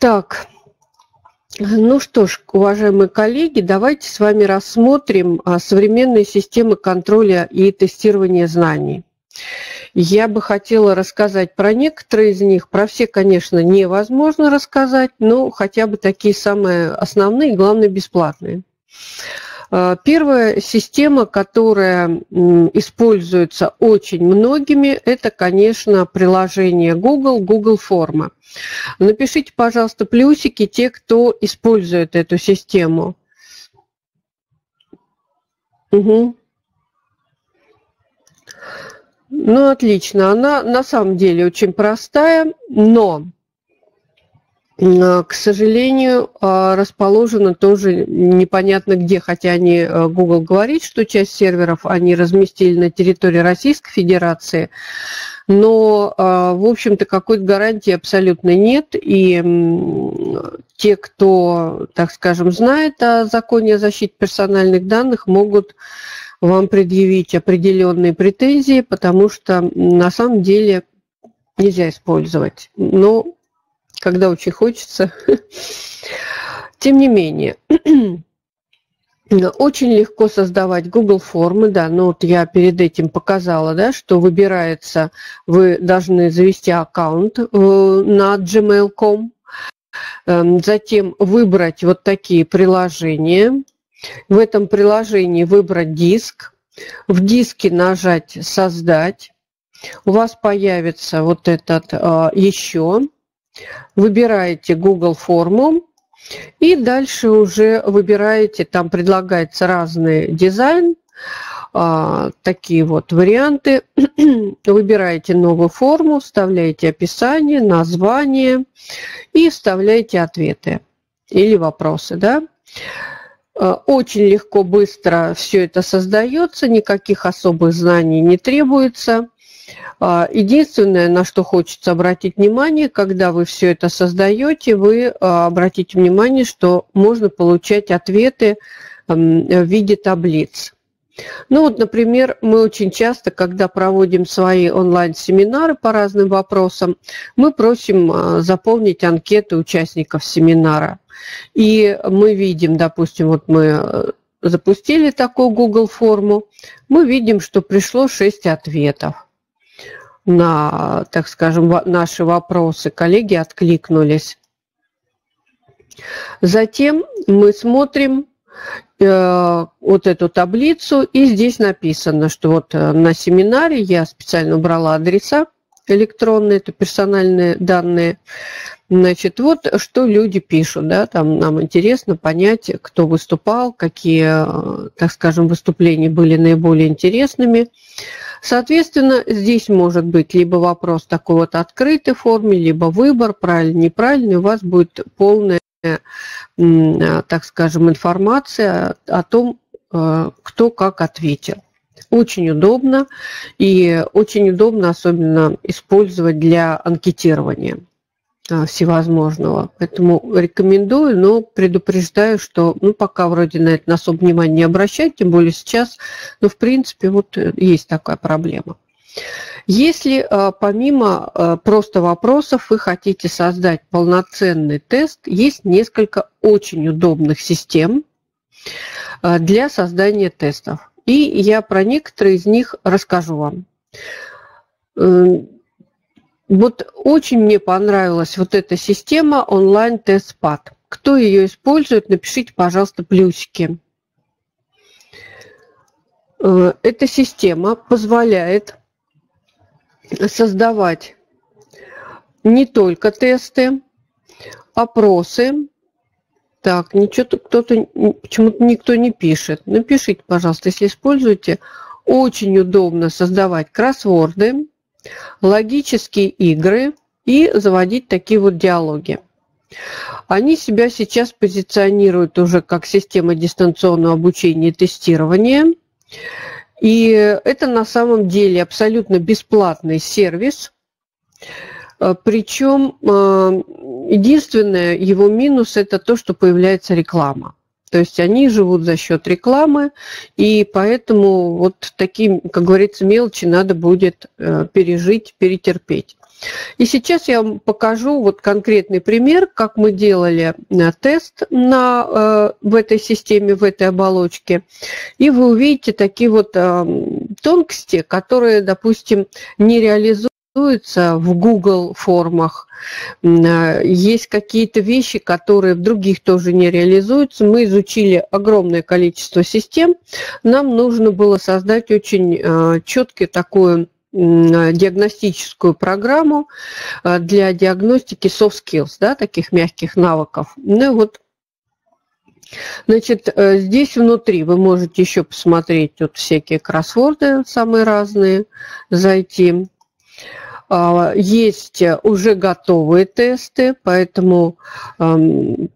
Так, ну что ж, уважаемые коллеги, давайте с вами рассмотрим а, современные системы контроля и тестирования знаний. Я бы хотела рассказать про некоторые из них. Про все, конечно, невозможно рассказать, но хотя бы такие самые основные главное, бесплатные. А, первая система, которая используется очень многими, это, конечно, приложение Google, Google Форма. Напишите, пожалуйста, плюсики те, кто использует эту систему. Угу. Ну, отлично. Она на самом деле очень простая, но к сожалению, а, расположена тоже непонятно где, хотя они, э, Google говорит, что часть серверов они разместили на территории Российской Федерации, но, а, в общем-то, какой-то гарантии абсолютно нет, и те, кто, так скажем, знает о законе о защите персональных данных, могут вам предъявить определенные претензии, потому что на самом деле нельзя использовать. Но когда очень хочется. Тем не менее, очень легко создавать Google формы, да, но вот я перед этим показала, да, что выбирается, вы должны завести аккаунт э, на gmail.com, эм, затем выбрать вот такие приложения, в этом приложении выбрать диск, в диске нажать «Создать», у вас появится вот этот э, еще, выбираете Google форму и дальше уже выбираете, там предлагается разный дизайн, а, такие вот варианты. Выбираете новую форму, вставляете описание, название и вставляете ответы или вопросы. Да? А, очень легко, быстро все это создается, никаких особых знаний не требуется. А, единственное, на что хочется обратить внимание, когда вы все это создаете, вы а, обратите внимание, что можно получать ответы в виде таблиц. Ну вот, например, мы очень часто, когда проводим свои онлайн-семинары по разным вопросам, мы просим а, заполнить анкеты участников семинара. И мы видим, допустим, вот мы э, запустили такую Google форму, мы видим, что пришло 6 ответов на, так скажем, наши вопросы. Коллеги откликнулись. Затем мы смотрим э, вот эту таблицу, и здесь написано, что вот э, на семинаре я специально убрала адреса электронные, это персональные данные. Значит, вот что люди пишут, да, там нам интересно понять, кто выступал, какие, э, так скажем, выступления были наиболее интересными. Соответственно, здесь может быть либо вопрос такой вот открытой форме, либо выбор, правильный, неправильный, у вас будет полная, так скажем, информация о том, э, кто как ответил. Очень удобно и очень удобно особенно использовать для анкетирования. А, всевозможного. Поэтому рекомендую, но предупреждаю, что ну, пока вроде на это особо внимания не обращать, тем более сейчас, но в принципе вот э, есть такая проблема. Если а, помимо а, просто вопросов вы хотите создать полноценный тест, есть несколько очень удобных систем для создания тестов. И я про некоторые из них расскажу вам. Вот очень мне понравилась вот эта система онлайн-тест-пад. Кто ее использует, напишите, пожалуйста, плюсики. Э, эта система позволяет создавать не только тесты, опросы. Так, ничего кто-то, почему-то никто не пишет. Напишите, пожалуйста, если используете. Очень удобно создавать кроссворды, логические игры и заводить такие вот диалоги. Они себя сейчас позиционируют уже как система дистанционного обучения и тестирования. И это на самом деле абсолютно бесплатный сервис. Причем э, единственное его минус – это то, что появляется реклама. То есть они живут за счет рекламы, и поэтому вот такие, как говорится, мелочи надо будет э, пережить, перетерпеть. И сейчас я вам покажу вот конкретный пример, как мы делали э, тест на, э, в этой системе, в этой оболочке. И вы увидите такие вот тонкости, которые, допустим, не реализуются в Google формах. Есть какие-то вещи, которые в других тоже не реализуются. Мы изучили огромное количество систем. Нам нужно было создать очень четкий такой диагностическую программу э, для диагностики soft skills, да, таких мягких навыков. Ну вот Значит, э, здесь внутри вы можете еще посмотреть вот всякие кроссворды самые разные, зайти. А, есть уже готовые тесты, поэтому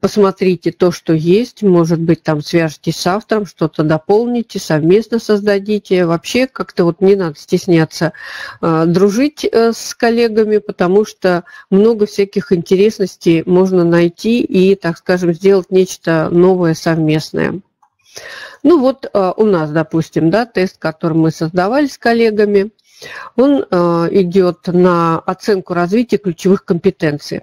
посмотрите то, что есть. Может быть, там свяжитесь с автором, что-то дополните, совместно создадите. Вообще как-то вот не надо стесняться а, дружить э, с коллегами, потому что много всяких интересностей можно найти и, так скажем, сделать нечто новое совместное. Ну вот у нас, допустим, да, тест, который мы создавали с коллегами – он э, идет на оценку развития ключевых компетенций.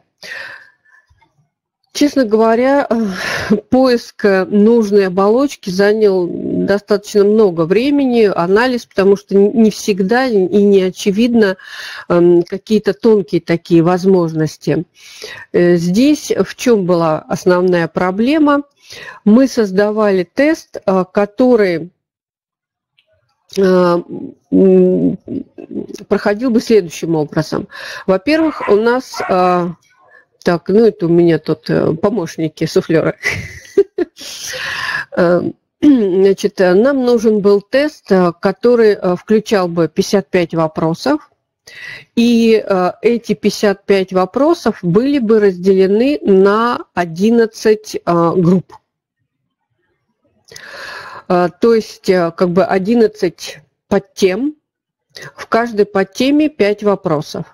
Честно говоря, э, поиск нужной оболочки занял достаточно много времени, анализ, потому что не всегда и не очевидно эм, какие-то тонкие такие возможности. Э, здесь в чем была основная проблема? Мы создавали тест, который проходил бы следующим образом. Во-первых, у нас... Э, так, ну это у меня тут э, помощники суфлера. Значит, нам нужен был тест, который включал бы 55 вопросов, и эти 55 вопросов были бы разделены на 11 групп. А, то есть э, как бы 11 подтем, в каждой подтеме 5 вопросов.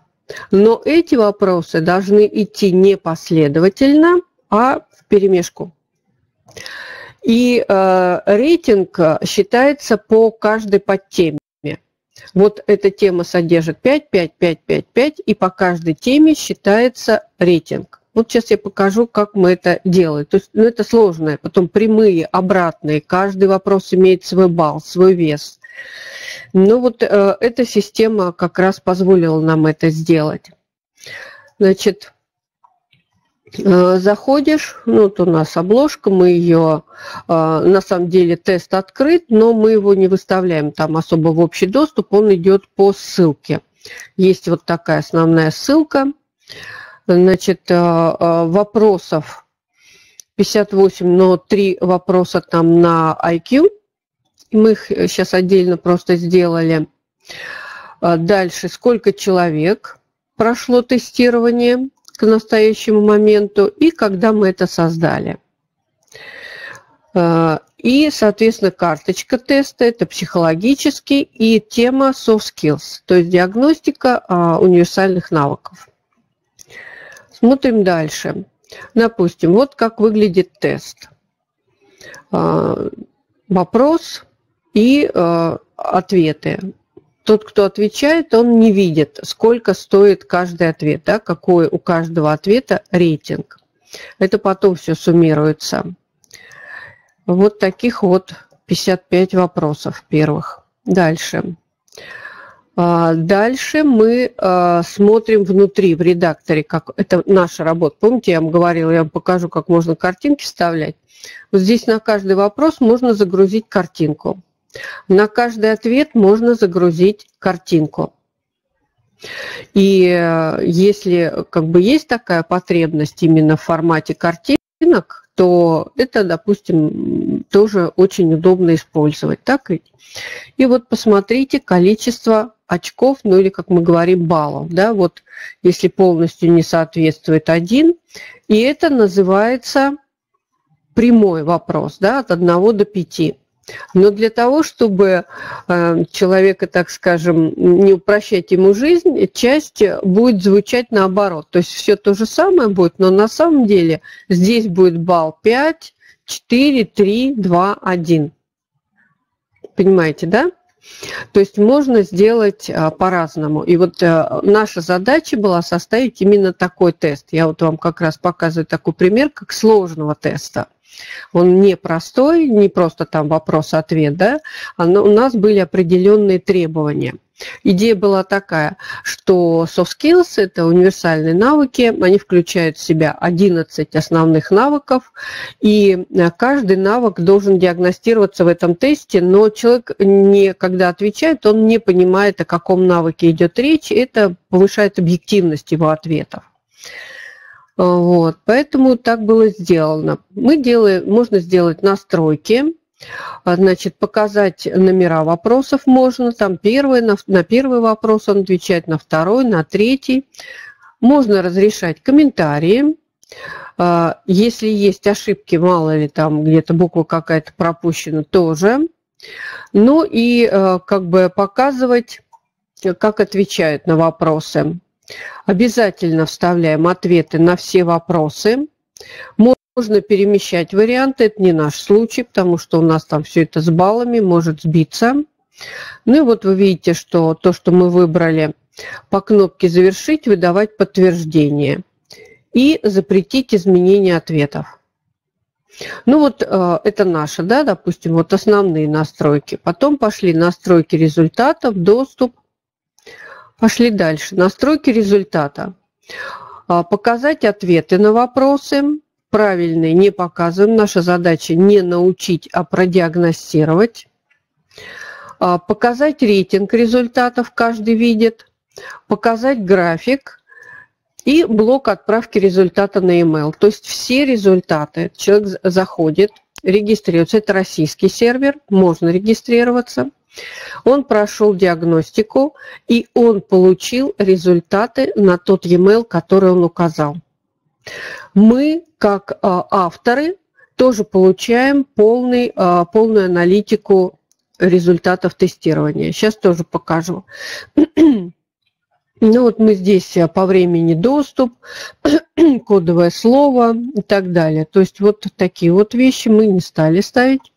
Но эти вопросы должны идти не последовательно, а в перемешку. И э, рейтинг считается по каждой подтеме. Вот эта тема содержит 5, 5, 5, 5, 5, и по каждой теме считается рейтинг. Вот сейчас я покажу, как мы это делаем. То есть, ну, это сложное. Потом прямые, обратные. Каждый вопрос имеет свой балл, свой вес. Ну вот э, эта система как раз позволила нам это сделать. Значит, э, заходишь, ну вот у нас обложка, мы ее, э, на самом деле тест открыт, но мы его не выставляем там особо в общий доступ, он идет по ссылке. Есть вот такая основная ссылка. Значит, э, э, вопросов 58, но три вопроса там на IQ. Мы их сейчас отдельно просто сделали. Э, дальше, сколько человек прошло тестирование к настоящему моменту и когда мы это создали. И, соответственно, карточка теста – это психологический и тема soft skills, то есть диагностика универсальных навыков. Смотрим дальше. Допустим, вот как выглядит тест. А, вопрос и а, ответы. Тот, кто отвечает, он не видит, сколько стоит каждый ответ, да, какой у каждого ответа рейтинг. Это потом все суммируется. Вот таких вот 55 вопросов первых. Дальше. А, дальше мы а, смотрим внутри, в редакторе, как это наша работа. Помните, я вам говорила, я вам покажу, как можно картинки вставлять. Вот здесь на каждый вопрос можно загрузить картинку. На каждый ответ можно загрузить картинку. И э, если как бы есть такая потребность именно в формате картинок, то это, допустим, тоже очень удобно использовать. Так? И вот посмотрите количество очков, ну или, как мы говорим, баллов. Да? Вот если полностью не соответствует один. И это называется прямой вопрос да, от 1 до 5. Но для того, чтобы э, человека, так скажем, не упрощать ему жизнь, часть будет звучать наоборот. То есть все то же самое будет, но на самом деле здесь будет балл 5, 4, 3, 2, 1. Понимаете, да? То есть можно сделать а, по-разному. И вот а, наша задача была составить именно такой тест. Я вот вам как раз показываю такой пример, как сложного теста. Он не простой, не просто там вопрос-ответ, да, а у нас были определенные требования – Идея была такая, что soft skills – это универсальные навыки, они включают в себя 11 основных навыков, и э, каждый навык должен диагностироваться в этом тесте, но человек, не, когда отвечает, он не понимает, о каком навыке идет речь, это повышает объективность его ответов. Вот, поэтому так было сделано. Мы делаем, можно сделать настройки, значит, показать номера вопросов можно, там первый, на, на первый вопрос он отвечает, на второй, на третий. Можно разрешать комментарии. А, если есть ошибки, мало ли там где-то буква какая-то пропущена, тоже. Ну и а, как бы показывать, как отвечают на вопросы. Обязательно вставляем ответы на все вопросы. Можно перемещать варианты, это не наш случай, потому что у нас там все это с баллами, может сбиться. Ну и вот вы видите, что то, что мы выбрали по кнопке «Завершить», выдавать подтверждение и запретить изменение ответов. Ну вот э, это наши, да, допустим, вот основные настройки. Потом пошли настройки результатов, доступ. Пошли дальше. Настройки результата. Э, показать ответы на вопросы, правильные не показываем. Наша задача не научить, а продиагностировать. А, показать рейтинг результатов каждый видит. Показать график и блок отправки результата на email. То есть все результаты. Человек заходит, регистрируется. Это российский сервер, можно регистрироваться. Он прошел диагностику, и он получил результаты на тот e-mail, который он указал мы, как а, авторы, тоже получаем полный, а, полную аналитику результатов тестирования. Сейчас тоже покажу. Ну вот мы здесь а, по времени доступ, кодовое слово и так далее. То есть вот такие вот вещи мы не стали ставить.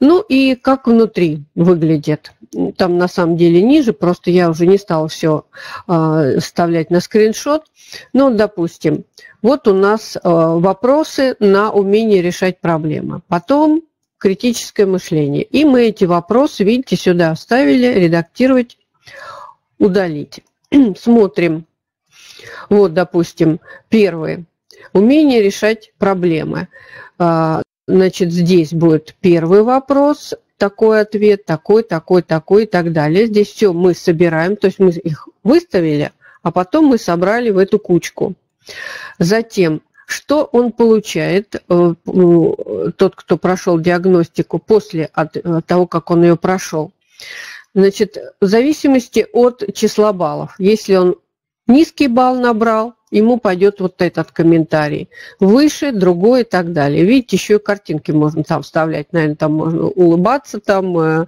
Ну и как внутри выглядит. Там на самом деле ниже, просто я уже не стала все э, вставлять на скриншот. Ну, допустим, вот у нас э, вопросы на умение решать проблемы. Потом критическое мышление. И мы эти вопросы, видите, сюда вставили, редактировать, удалить. Смотрим. Вот, допустим, первый. Умение решать проблемы. Значит, здесь будет первый вопрос, такой ответ, такой, такой, такой и так далее. Здесь все мы собираем, то есть мы их выставили, а потом мы собрали в эту кучку. Затем, что он получает, э, тот, кто прошел диагностику после э, того, как он ее прошел? Значит, в зависимости от числа баллов. Если он низкий балл набрал, ему пойдет вот этот комментарий. Выше, другой и так далее. Видите, еще и картинки можно там вставлять. Наверное, там можно улыбаться, там э,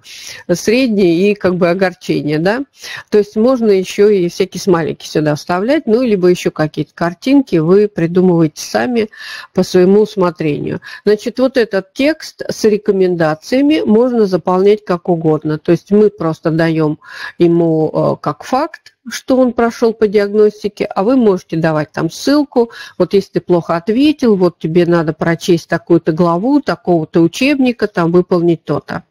среднее и как бы огорчение, да. То есть можно еще и всякие смайлики сюда вставлять, ну, либо еще какие-то картинки вы придумываете сами по своему усмотрению. Значит, вот этот текст с рекомендациями можно заполнять как угодно. То есть мы просто даем ему э, как факт, что он прошел по диагностике, а вы можете давать там ссылку, вот если ты плохо ответил, вот тебе надо прочесть такую-то главу, такого-то учебника, там выполнить то-то.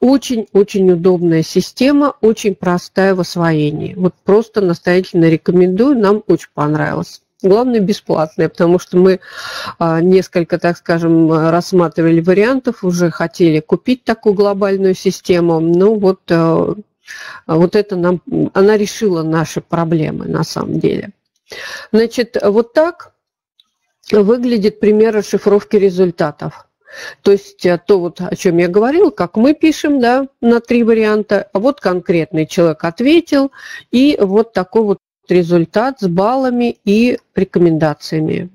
Очень-очень удобная система, очень простая в освоении. Вот просто настоятельно рекомендую, нам очень понравилось. Главное, бесплатная, потому что мы а, несколько, так скажем, рассматривали вариантов, уже хотели купить такую глобальную систему. Ну вот а вот это нам, она решила наши проблемы на самом деле. Значит, вот так выглядит пример расшифровки результатов. То есть э, то, вот, о чем я говорил, как мы пишем да, на три варианта, а вот конкретный человек ответил, и вот такой вот результат с баллами и рекомендациями.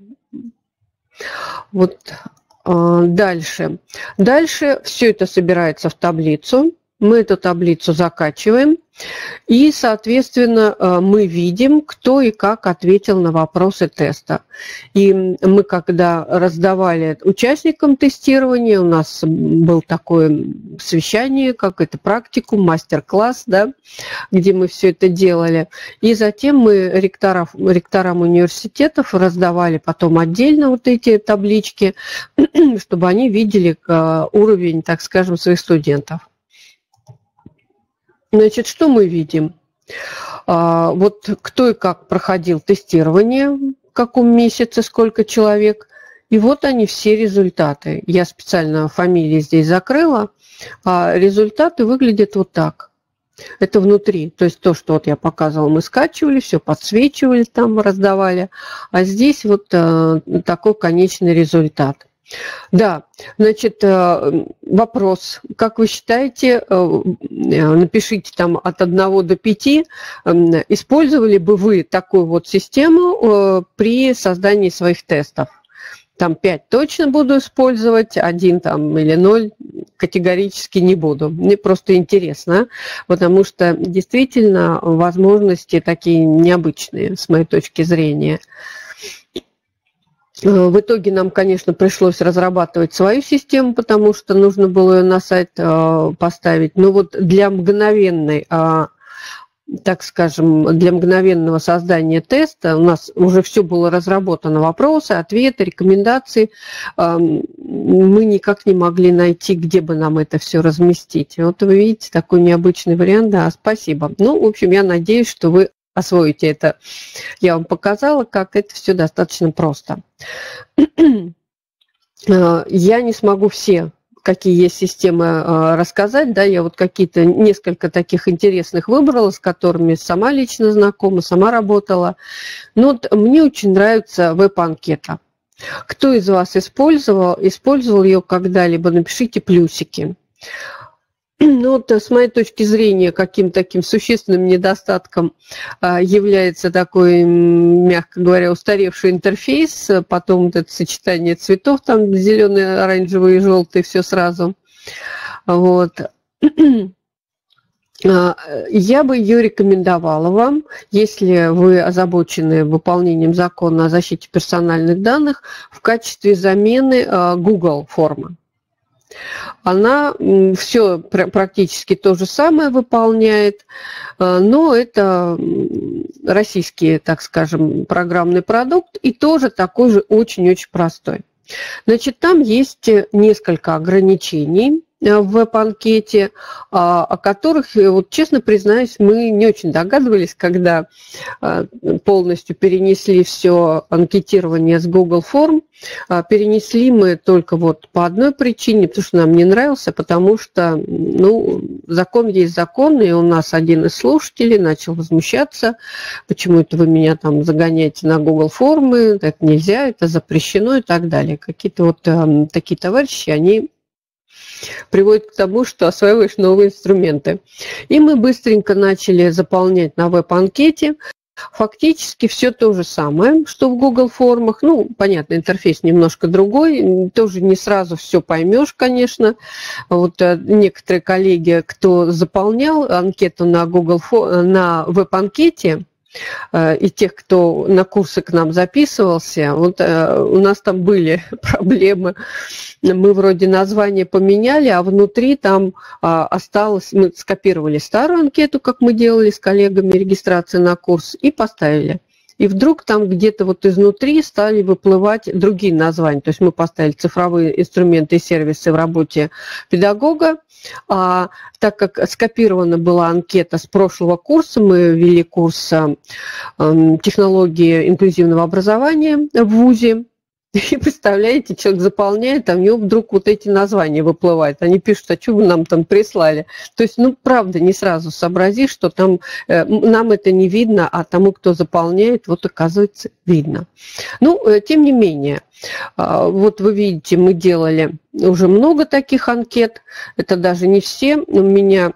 Вот э, дальше. Дальше все это собирается в таблицу. Мы эту таблицу закачиваем, и, соответственно, э, мы видим, кто и как ответил на вопросы теста. И мы, когда раздавали участникам тестирования, у нас был такое совещание, как это практикум, мастер-класс, да, где мы все это делали. И затем мы ректоров, ректорам университетов раздавали потом отдельно вот эти таблички, чтобы они видели э, уровень, так скажем, своих студентов. Значит, что мы видим? А, вот кто и как проходил тестирование, в каком месяце, сколько человек. И вот они все результаты. Я специально фамилии здесь закрыла. А результаты выглядят вот так. Это внутри, то есть то, что вот я показывала, мы скачивали, все подсвечивали там, раздавали, а здесь вот э, такой конечный результат. Да, значит, э, вопрос. Как вы считаете, э, напишите там от 1 до 5, использовали бы вы такую вот систему э, при создании своих тестов? Там 5 точно буду использовать, 1 там или 0 категорически не буду. Мне просто интересно, потому что действительно возможности такие необычные с моей точки зрения. Э, в итоге нам, конечно, пришлось разрабатывать свою систему, потому что нужно было ее на сайт э, поставить. Но вот для мгновенной а, так скажем, для мгновенного создания теста у нас уже все было разработано, вопросы, ответы, рекомендации. Мы никак не могли найти, где бы нам это все разместить. Вот вы видите, такой необычный вариант, да, спасибо. Ну, в общем, я надеюсь, что вы освоите это. Я вам показала, как это все достаточно просто. Э, я не смогу все какие есть системы э, рассказать, да, я вот какие-то несколько таких интересных выбрала, с которыми сама лично знакома, сама работала. Но вот мне очень нравится веб-анкета. Кто из вас использовал, использовал ее когда-либо, напишите плюсики. Ну вот э, с моей точки зрения, каким таким существенным недостатком а, является такой, мягко говоря, устаревший интерфейс, потом вот это сочетание цветов, там зеленый, оранжевый и желтый, все сразу. Вот. А, я бы ее рекомендовала вам, если вы озабочены выполнением закона о защите персональных данных в качестве замены а, Google формы она все практически то же самое выполняет, э, но это российский, так скажем, программный продукт и тоже такой же очень-очень простой. Значит, там есть несколько ограничений Э, в веб-анкете, а, о которых, э, вот честно признаюсь, мы не очень догадывались, когда э, полностью перенесли все анкетирование с Google Form. А, перенесли мы только вот по одной причине, потому что нам не нравился, потому что ну, закон есть закон, и у нас один из слушателей начал возмущаться, почему это вы меня там загоняете на Google формы, это нельзя, это запрещено и так далее. Какие-то вот э, такие товарищи, они приводит к тому, что осваиваешь новые инструменты. И мы быстренько начали заполнять на веб-анкете. Фактически все то же самое, что в Google формах. Ну, понятно, интерфейс немножко другой, тоже не сразу все поймешь, конечно. Вот э, некоторые коллеги, кто заполнял анкету на Google на веб-анкете, и тех, кто на курсы к нам записывался, вот э, у нас там были проблемы. Мы вроде название поменяли, а внутри там а, осталось, мы скопировали старую анкету, как мы делали с коллегами, регистрации на курс, и поставили и вдруг там где-то вот изнутри стали выплывать другие названия. То есть мы поставили цифровые инструменты и сервисы в работе педагога, а, так как скопирована была анкета с прошлого курса, мы ввели курс э, технологии инклюзивного образования в ВУЗе, и представляете, человек заполняет, а у него вдруг вот эти названия выплывают. Они пишут, а что вы нам там прислали? То есть, ну, правда, не сразу сообразишь, что там э, нам это не видно, а тому, кто заполняет, вот оказывается видно. Ну, э, тем не менее, э, вот вы видите, мы делали уже много таких анкет. Это даже не все. У меня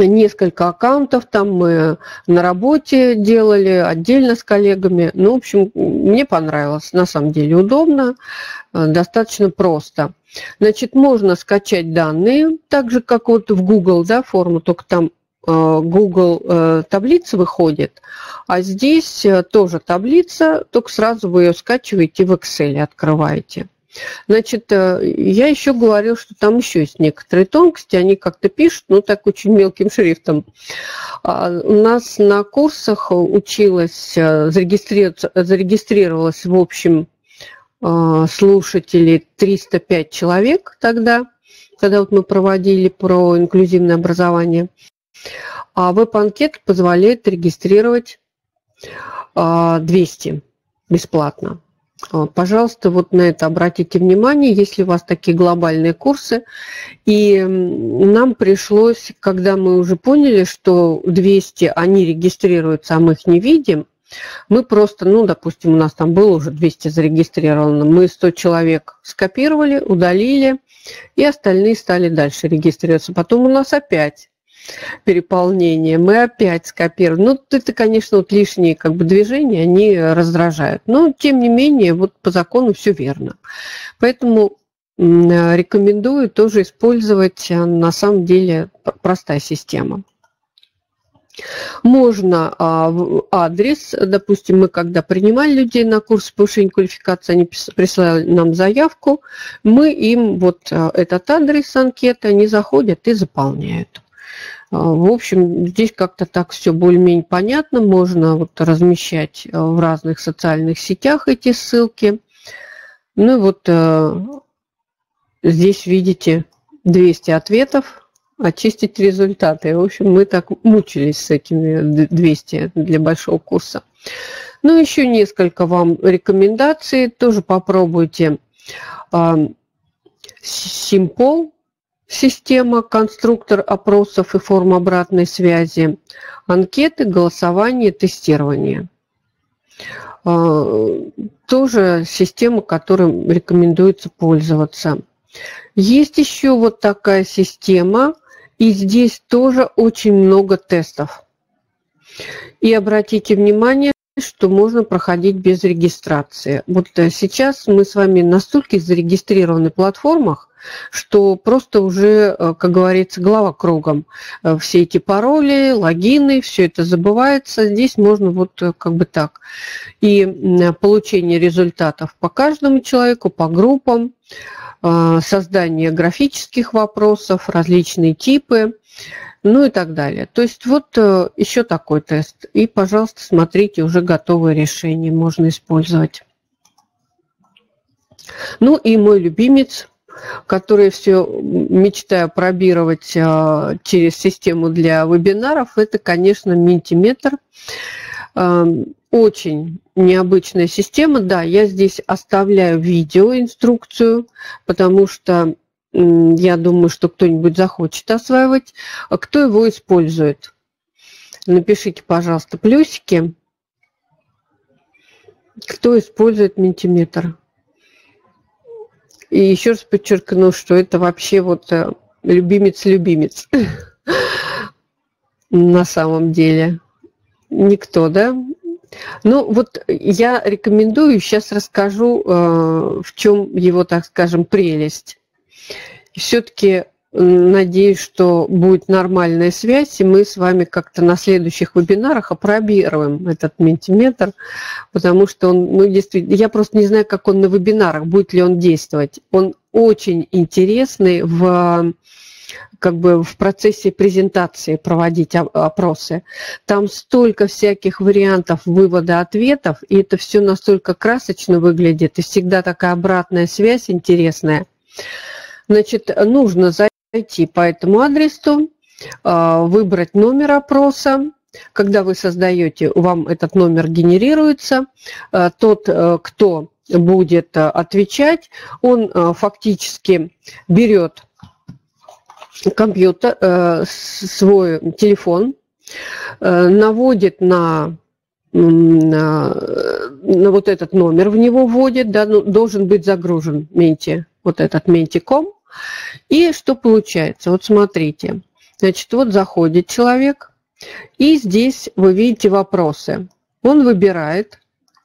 несколько аккаунтов там мы на работе делали, отдельно с коллегами. Ну, в общем, мне понравилось, на самом деле удобно, э, достаточно просто. Значит, можно скачать данные, так же, как вот в Google, да, форму, только там э, Google э, таблица выходит, а здесь тоже таблица, только сразу вы ее скачиваете в Excel, открываете. Значит, э, я еще говорил, что там еще есть некоторые тонкости, они как-то пишут, ну так очень мелким шрифтом. А у нас на курсах училась, э, зарегистрировалась в общем э, слушателей 305 человек тогда, когда вот мы проводили про инклюзивное образование. А веб-анкет позволяет регистрировать 200 бесплатно. А, пожалуйста, вот на это обратите внимание, если у вас такие глобальные курсы. И нам пришлось, когда мы уже поняли, что 200, они регистрируются, а мы их не видим, мы просто, ну, допустим, у нас там было уже 200 зарегистрировано, мы 100 человек скопировали, удалили, и остальные стали дальше регистрироваться. Потом у нас опять переполнение, мы опять скопируем. Ну, это, конечно, вот лишние как бы движения, они раздражают. Но, тем не менее, вот по закону все верно. Поэтому рекомендую тоже использовать, э, на самом деле, простая система. Можно а, адрес, допустим, мы когда принимали людей на курс повышения квалификации, они присылали нам заявку, мы им вот э, этот адрес анкеты, они заходят и заполняют. А, в общем, здесь как-то так все более-менее понятно. Можно вот размещать э, в разных социальных сетях эти ссылки. Ну и вот э, здесь видите 200 ответов, очистить результаты. В общем, мы так мучились с этими 200 для большого курса. Ну, еще несколько вам рекомендаций. Тоже попробуйте. Симпол система, конструктор опросов и форм обратной связи, анкеты, голосование, тестирование. А, тоже система, которой рекомендуется пользоваться. Есть еще вот такая система, и здесь тоже очень много тестов. И обратите внимание, что можно проходить без регистрации. Вот э, сейчас мы с вами настолько зарегистрированы в платформах, что просто уже, э, как говорится, голова кругом. Э, все эти пароли, логины, все это забывается. Здесь можно вот как бы так. И получение результатов по каждому человеку, по группам, создание графических вопросов, различные типы, ну и так далее. То есть вот еще такой тест. И, пожалуйста, смотрите, уже готовое решение можно использовать. Ну и мой любимец которые все мечтаю пробировать а, через систему для вебинаров, это, конечно, Ментиметр. А, очень необычная система. Да, я здесь оставляю видео, инструкцию, потому что я думаю, что кто-нибудь захочет осваивать. А кто его использует? Напишите, пожалуйста, плюсики. Кто использует ментиметр? И еще раз подчеркну, что это вообще вот э, любимец-любимец на самом деле. Никто, да? Ну, вот я рекомендую, сейчас расскажу, э, в чем его, так скажем, прелесть. Все-таки Надеюсь, что будет нормальная связь, и мы с вами как-то на следующих вебинарах опробируем этот ментиметр, потому что он, ну, действительно, я просто не знаю, как он на вебинарах, будет ли он действовать. Он очень интересный в как бы в процессе презентации проводить опросы. Там столько всяких вариантов вывода ответов, и это все настолько красочно выглядит, и всегда такая обратная связь интересная. Значит, нужно зайти по этому адресу, а, выбрать номер опроса. Когда вы создаете, вам этот номер генерируется. А, тот, э, кто будет э, отвечать, он э, фактически берет компьютер, свой телефон, наводит на, на, на вот этот номер в него вводит, да, ну, должен быть загружен менти, вот этот ментиком, и что получается? Вот смотрите, Значит, вот заходит человек, и здесь вы видите вопросы. Он выбирает,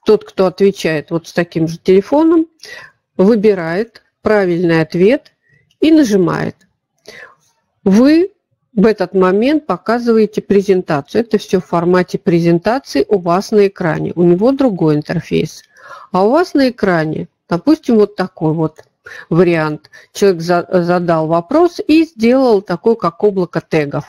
тот, кто отвечает вот с таким же телефоном, выбирает правильный ответ и нажимает. Вы в этот момент показываете презентацию. Это все в формате презентации у вас на экране. У него другой интерфейс. А у вас на экране, допустим, вот такой вот вариант. Человек задал вопрос и сделал такой, как облако тегов.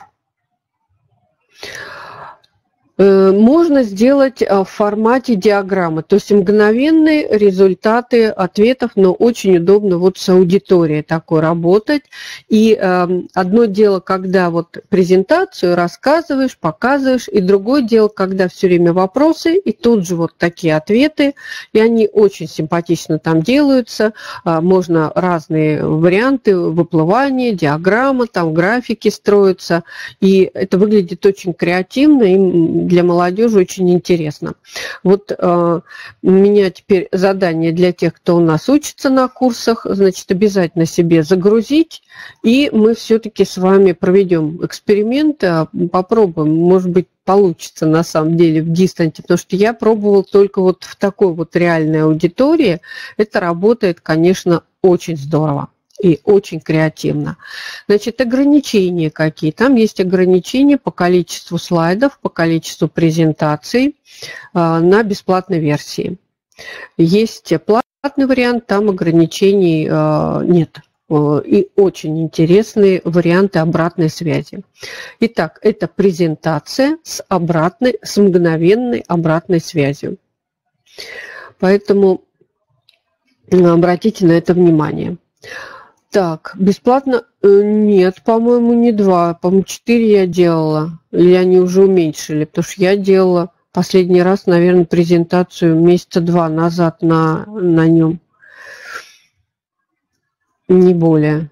Э, можно сделать э, в формате диаграммы, то есть мгновенные результаты ответов, но очень удобно вот с аудиторией такой работать. И э, одно дело, когда вот презентацию рассказываешь, показываешь, и другое дело, когда все время вопросы, и тут же вот такие ответы, и они очень симпатично там делаются. Э, можно разные варианты выплывания, диаграмма, там графики строятся, и это выглядит очень креативно, и для молодежи очень интересно. Вот э, у меня теперь задание для тех, кто у нас учится на курсах, значит, обязательно себе загрузить, и мы все-таки с вами проведем эксперимент, э, попробуем, может быть, получится на самом деле в дистанте, потому что я пробовал только вот в такой вот реальной аудитории. Это работает, конечно, очень здорово и очень креативно. Значит, ограничения какие? Там есть ограничения по количеству слайдов, по количеству презентаций а, на бесплатной версии. Есть платный вариант, там ограничений а, нет. И очень интересные варианты обратной связи. Итак, это презентация с обратной, с мгновенной обратной связью. Поэтому обратите на это внимание. Так, бесплатно? Э, нет, по-моему, не два. По-моему, четыре я делала. Или они уже уменьшили, потому что я делала последний раз, наверное, презентацию месяца два назад на, на нем. Не более.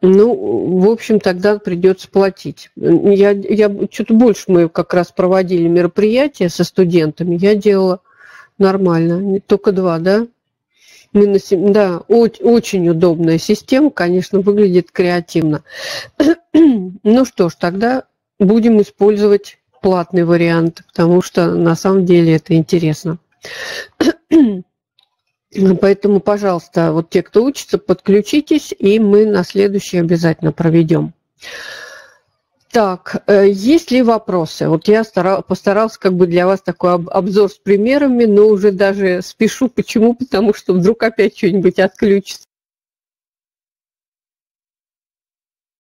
Ну, в общем, тогда придется платить. Я, я что-то больше мы как раз проводили мероприятия со студентами. Я делала нормально. Только два, да? Да, очень удобная система, конечно, выглядит креативно. Ну что ж, тогда будем использовать платный вариант, потому что на самом деле это интересно. Поэтому, пожалуйста, вот те, кто учится, подключитесь, и мы на следующий обязательно проведем. Так, э, есть ли вопросы? Вот я старал, постарался как бы для вас такой обзор с примерами, но уже даже спешу. Почему? Потому что вдруг опять что-нибудь отключится.